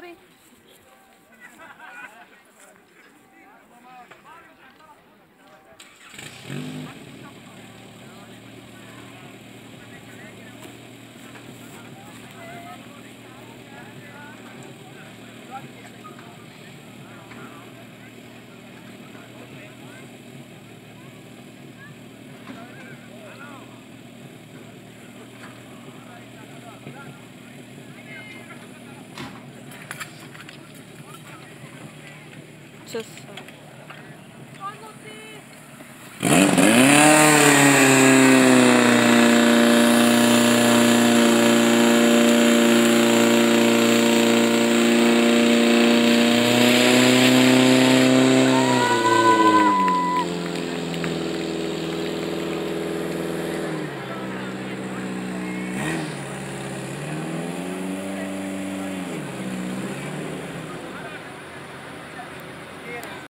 sorry 就是。